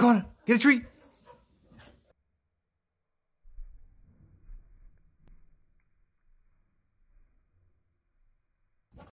Come on, get a treat.